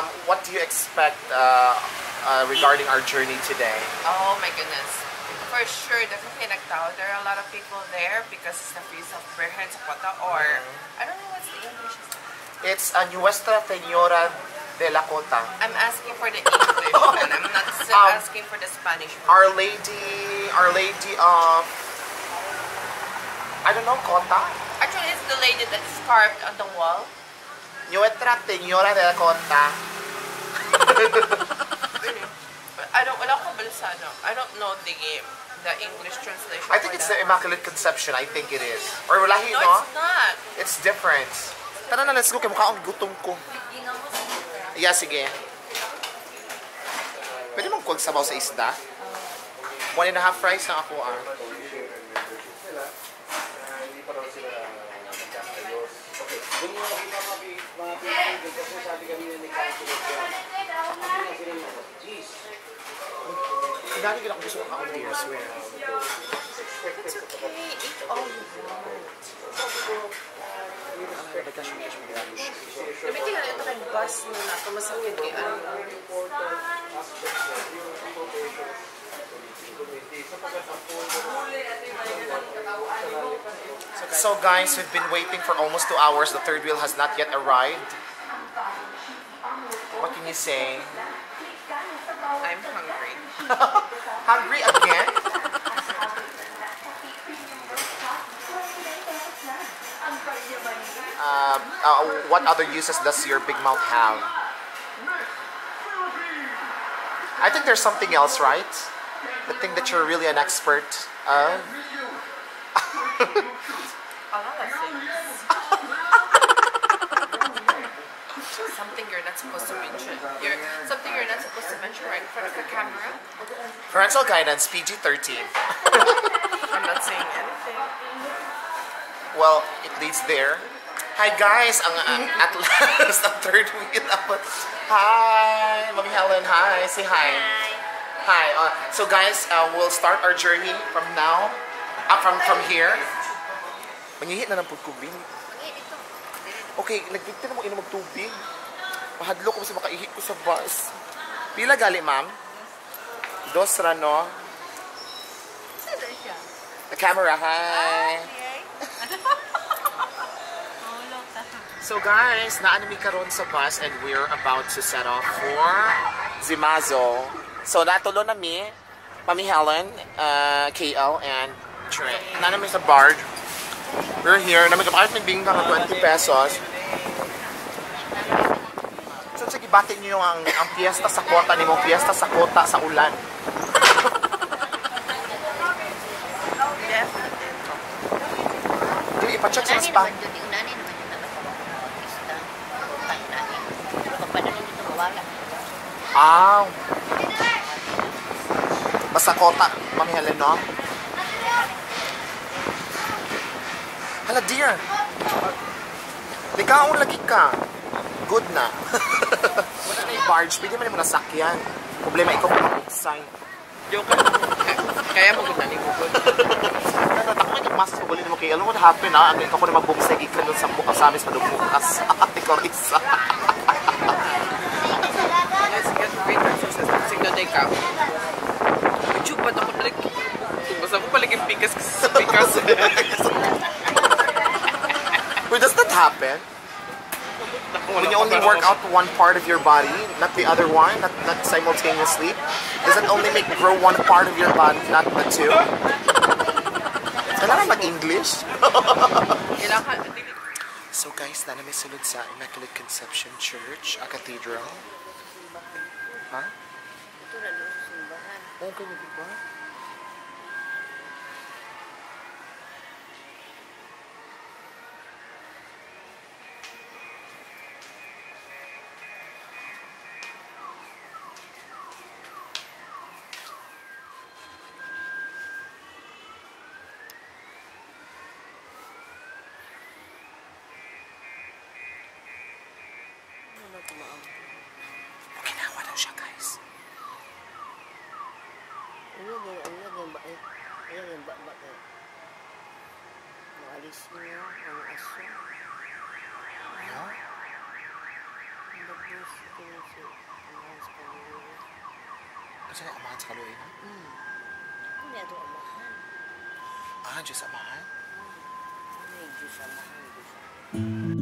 um, what do you expect uh, uh, regarding our journey today? Oh my goodness. For sure, definitely nagtao. There are a lot of people there because it's the Feast of Virgen Zapata or Mm-hmm. I don't know what's the English. It's uh, Nuestra Señora de la Cotta. I'm asking for the English one. I'm not Um, asking for the Spanish one. Our Lady, Our Lady of, I don't know, Cotta? Actually, it's the lady that is carved on the wall. Nuestra Señora de la Cotta. I don't, wala ko balisano. I don't know the the English translation I think it's the that. Immaculate Conception. I think it is. Or lahi, No, no? it's not. It's different. Tara na, let's go. Kaya mukha akong gutom ko. Yeah, sige. Pwede mong kuwag sabaw sa isda? One and a half fries na ako ah. yung mga mga mga na sila na, jeez, Ang dami ko gusto makaon dear, swear. It's okay. Eat all you want. Na ito kay bus na kay ano. So guys, we've been waiting for almost two hours. The third wheel has not yet arrived. You say? I'm hungry. Hungry again? Uh, uh, what other uses does your big mouth have? I think there's something else, right? The thing that you're really an expert of. A lot of things. something you're not supposed to mention. You're, something you're not supposed to mention right in front of the camera. Parental guidance, PG-13. I'm not saying anything. Well, it leads there. Hi guys, ang uh, at last ang third wheel up. Hi, Mommy Helen. Hi, say hi. Hi. Uh, so guys, uh, we'll start our journey from now, uh, from from here. Mangihit na ng pagkubing. Okay, nagdikta na mo inom ng tubig. Mahadlo ko kasi makaihi ko sa bus. Pila gali, ma'am? Dos rano. The camera, hi. So guys, naanami karon sa bus and we're about to set off for Zimazo. So natulo na mi, Mami Helen, uh, KL, and Trey. Naanami sa barge. We're here. Namin kapakit may bingka ng 20 pesos. So sige, batin niyo ang, ang fiesta sa kota ni mo, fiesta sa kota sa ulan. Dili, ipacheck sa spa. Ah. Basta kota, Mami Helen, no? Hala, dear. Likaon lagi ka. Good na. Wala na yung barge. Pwede mo naman nasakyan. Problema, ikaw pa mag-sign. Joke lang. Kaya mo gud ni Google. Ako nga mas pabuli mo kay alam mo what happened ha? Ang ikaw ko na magbumsay ikan dun sa bukas sa amin sa dugmukas. Ikaw Risa. Let's get greater success. Signal day ka. YouTube pa ako balik. Basta ko balik yung pikas sa pikas. Wait, does that happen? When you only work out one part of your body, not the other one, not, not simultaneously, does it only make grow one part of your body, not the two? Kailangan mag-English? So guys, na may sulod sa Immaculate Conception Church, a cathedral. Ha? Okay, di ba? Okay na ako daw guys. Ano yung, ano yung, ano yung, ano yung, ano yung, ano yung, ano Maalis niya ang aso. Ano? Ang bagus ito Amahan sa kaluloy. Amahan? Hmm. Amahan? Ah, Amahan? Hmm. Amahan? Amahan.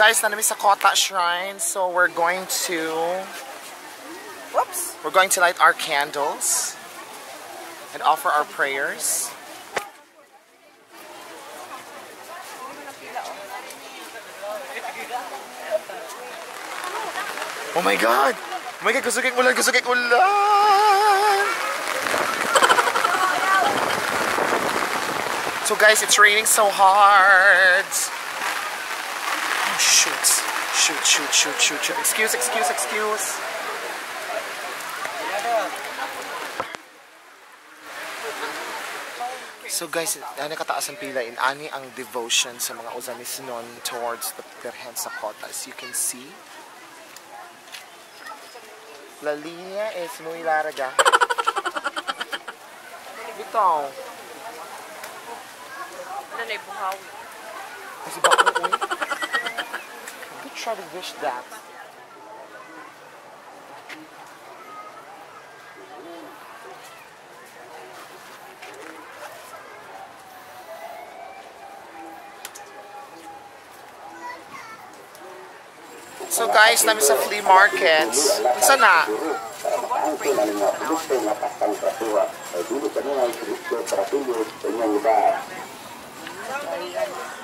Guys, nanami sa Cotta Shrine. So we're going to... Whoops! We're going to light our candles and offer our prayers. Oh my God! Oh my God, kusugik ulan, kusugik ulan! So guys, it's raining so hard. Shoot. Shoot, shoot, shoot, shoot, shoot. Excuse, excuse, excuse. So guys, ano kataas ang pila in ani ang devotion sa mga uzanis nun towards the Birhen sa Cotta. As you can see, La línea es muy larga. Bitaw. Ano na buhawi? Kasi bako, uy. To wish that. So guys, namin sa flea markets. Isa na.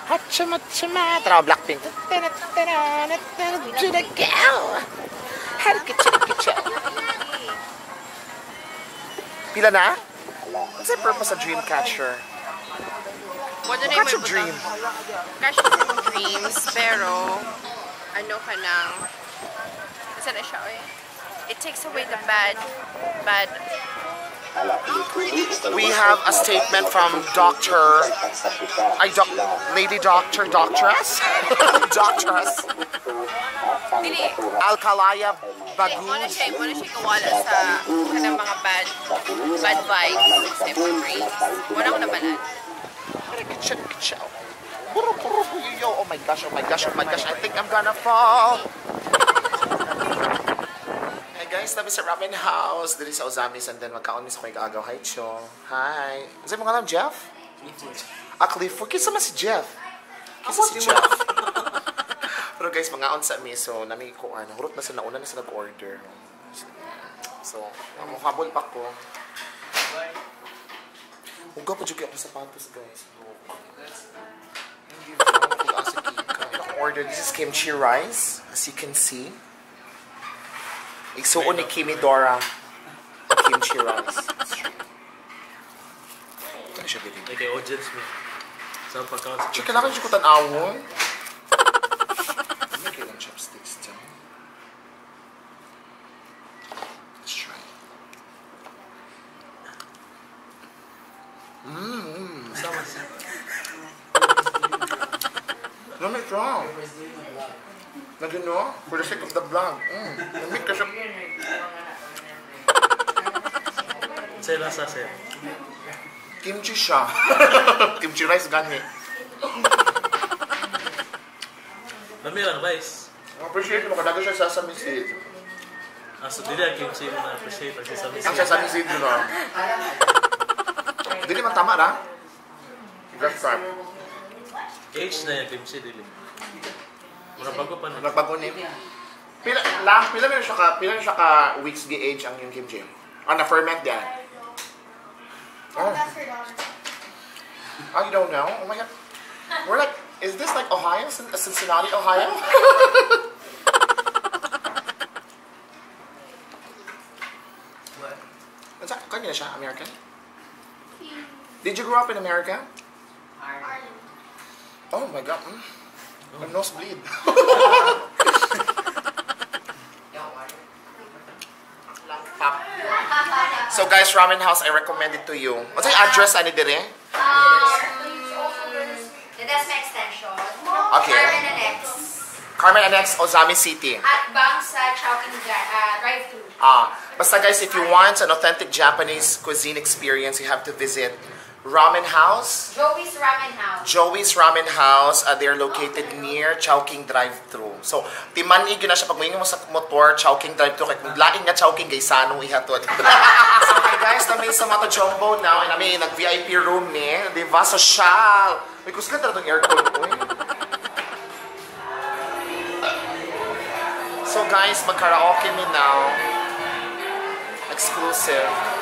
Hachama chama. Tara, Blackpink. To the girl. Harikachirikachal. Pila na? What's the purpose of Dreamcatcher? What do Catch a dream. Catch your dreams, pero ano ka nang Isa na siya, eh. It takes away the bad, bad, We have a statement from Dr. I doc, Lady Doctor Doctress? Doctress. Alcalaya Wala Bagul. siya, wala siya kawala sa uh, kanang mga bad, bad vibes, sa mga dreams. Wala ko nabalan. Yo, oh my gosh, oh my gosh, oh my gosh, I think I'm gonna fall. Guys, nabi sa ramen house, dili sa Ozamis, and then magkaon mi sa kay Agaw. Hi, Cho. Hi. Isa mo nga lang, Jeff? Ah, Clifford. Kisa man si Jeff? Kisa si Jeff? Pero guys, mga on sa mi, so nami ko, ano, hurot na sa nauna na sa nag-order. So, ang habol pa ko. Huwag pa dyan ako sa sapatos, guys. Order this is kimchi rice, as you can see. Igsuon ni Kimi Dora kimchi rice. Ano siya dito? Like kay audience mo. Sa sa Check kailangan siya ko tanawon. Ano kailang chopsticks dyan? Let's try. Sama siya. Lamig siya. Lagi no? For the sake of the vlog. Mm. Siya. Sa. Kimchi siya. Kimchi rice gani. Lami lang rice. Appreciate mo kadaga siya sa sesame seed. Ah, so dili ang kimchi mo na appreciate ang sesame Ang seed. sesame seed ah. Dili man tama ra. Just try. Age na yung kimchi dili. Mura bago pa na. Nagbago ni. Pila lang pila na siya ka pila siya ka weeks gi age ang yung kimchi. Ah na ferment yan. Oh. Oh, you don't know? Oh my god. We're like, is this like Ohio? Uh, Cincinnati, Ohio? What? What's that? Kanya siya, American? Did you grow up in America? Oh my god. Mm. My nose so guys, ramen house, I recommend it to you. What's the address ani dire? That's my extension. Okay. Carmen and X. Carmen Annex, Ozamiz City. At Bangsa Chowking uh, Drive-Thru. Ah, basta guys, if you want an authentic Japanese cuisine experience, you have to visit Ramen House. Joey's Ramen House. Joey's Ramen House, uh, they're located near Chowking Drive-Thru. So, timanig yun na siya pag mo sa motor, Chowking Drive-Thru, kung laing nga Chowking, kay Sano ihatod. so, hi guys, kami sa Mato Jumbo now, and kami nag-VIP room ni, di ba? Social! May kusgan na itong aircon ko eh. So guys, mag-karaoke me now. Exclusive.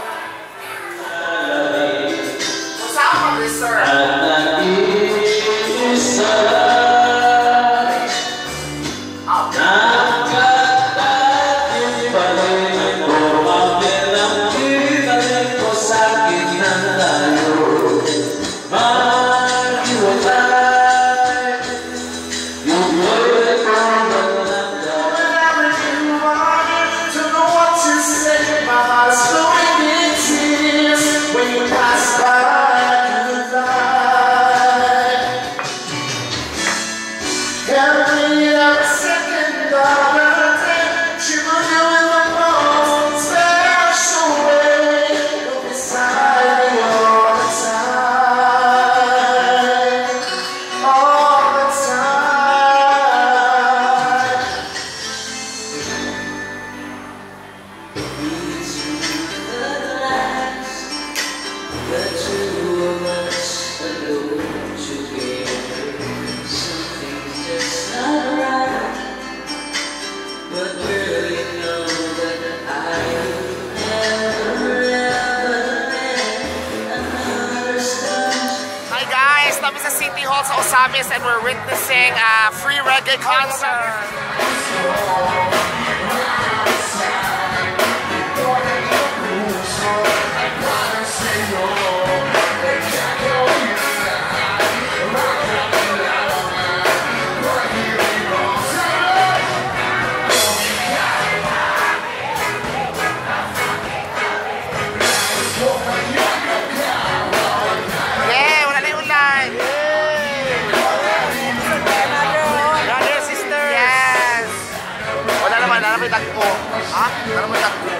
Kami sa City Hall sa Ozamiz and we're witnessing a free reggae concert. Caramba, tá